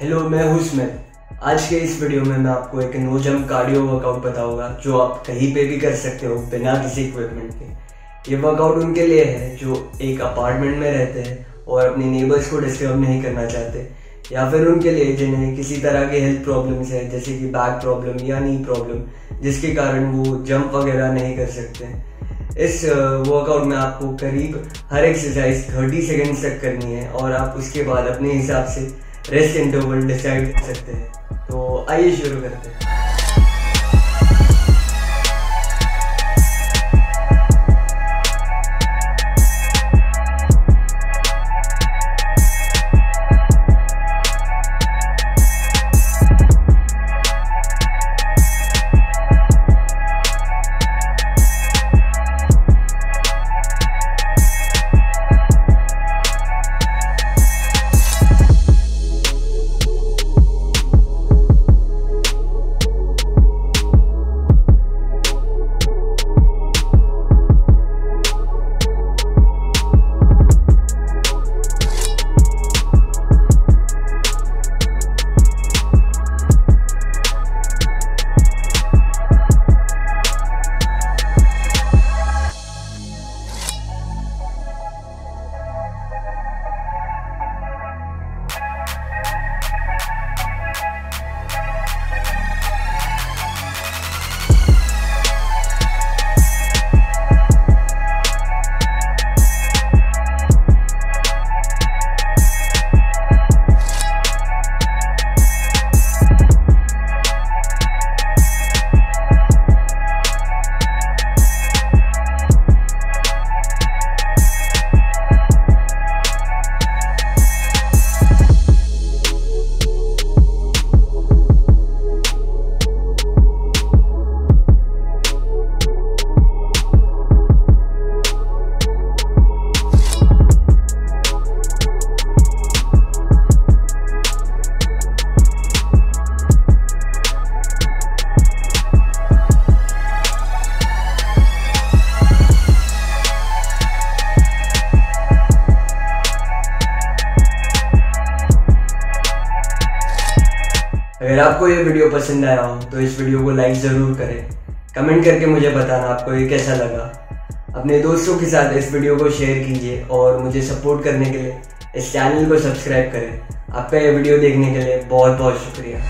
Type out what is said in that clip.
Hello मैं हूँ Smith आज के इस वीडियो में मैं आपको एक नो जंप कार्डियो वर्कआउट बताऊँगा, जो आप कहीं पे भी कर सकते हो बिना किसी इक्विपमेंट के। ये वर्कआउट उनके लिए है, जो एक अपार्टमेंट में रहते हैं और अपने नेबर्स को डिस्टर्ब नहीं करना चाहते, या फिर उनके लिए जिन्हें किसी तरह के हेल्थ प्रॉब्लम्स है, जैसे कि बैक प्रॉब्लम या नी प्रॉब्लम जिसके कारण वो जंप वगैरह नहीं कर सकते। इस वर्कआउट में आपको करीब हर एक्सरसाइज 30 सेकेंड्स तक करनी है और आप उसके बाद अपने हिसाब से रेस्ट इंटरवल डिसाइड कर सकते हैं। तो आइए शुरू करते हैं। अगर आपको ये वीडियो पसंद आया हो तो इस वीडियो को लाइक ज़रूर करें। कमेंट करके मुझे बताना आपको ये कैसा लगा। अपने दोस्तों के साथ इस वीडियो को शेयर कीजिए और मुझे सपोर्ट करने के लिए इस चैनल को सब्सक्राइब करें। आपका ये वीडियो देखने के लिए बहुत बहुत शुक्रिया।